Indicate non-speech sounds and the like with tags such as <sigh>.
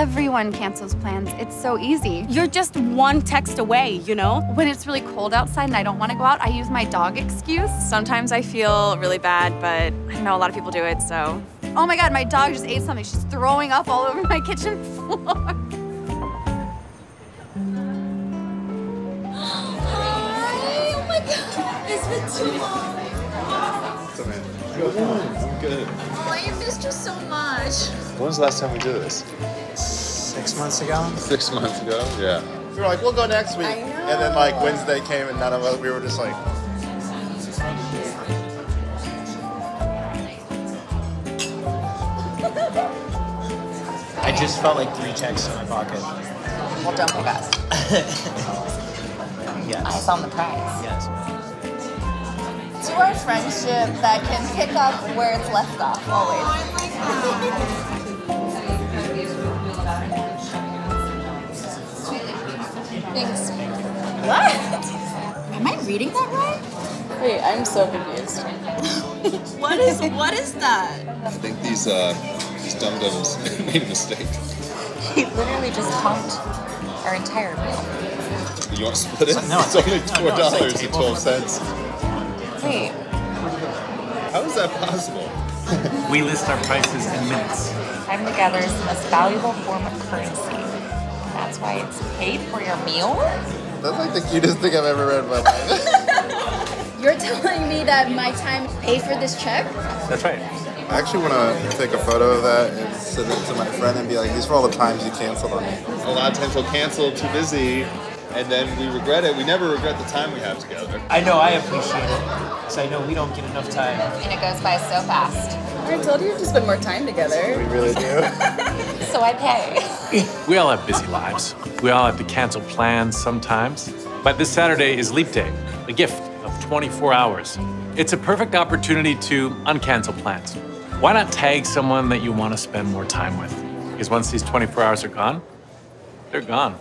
Everyone cancels plans. It's so easy. You're just one text away, you know? When it's really cold outside and I don't want to go out, I use my dog excuse. Sometimes I feel really bad, but I know a lot of people do it, so. Oh my god, my dog just ate something. She's throwing up all over <laughs> my kitchen floor. oh my god, it's been too long. What's up, man? I'm good. Oh, I missed you so much. When was the last time we did this? Six months ago? Six months ago, yeah. We were like, we'll go next week. I know. And then like Wednesday came and none of us, we were just like, <laughs> I just felt like three checks in my pocket. Well, don't pick us. <laughs> Yes. Eyes on the prize. Yes. To our friendship that can pick up where it's left off, always. Am I reading that right? Wait, I'm so confused. <laughs> What is what is that? I think these, uh, these dum-dums <laughs> made a mistake. He literally just pumped our entire meal. You want to split it? No, it's it's only like- four no, no, it's like dollars and table twelve cents. Wait, How is that possible? We list our prices in minutes. time together is the most valuable form of currency. That's why it's paid for your meal? That's like the cutest thing I've ever read in my life. <laughs> You're telling me that my time paid for this check? That's right. I actually want to take a photo of that and send it to my friend and be like, these are all the times you canceled on me. A lot of times we'll cancel, too busy, and then we regret it. We never regret the time we have together. I know I appreciate it, because I know we don't get enough time. And it goes by so fast. I told you to spend more time together. We really do. <laughs> So I pay. We all have busy lives. We all have to cancel plans sometimes. But this Saturday is Leap Day, a gift of 24 hours. It's a perfect opportunity to uncancel plans. Why not tag someone that you want to spend more time with? Because once these 24 hours are gone, they're gone.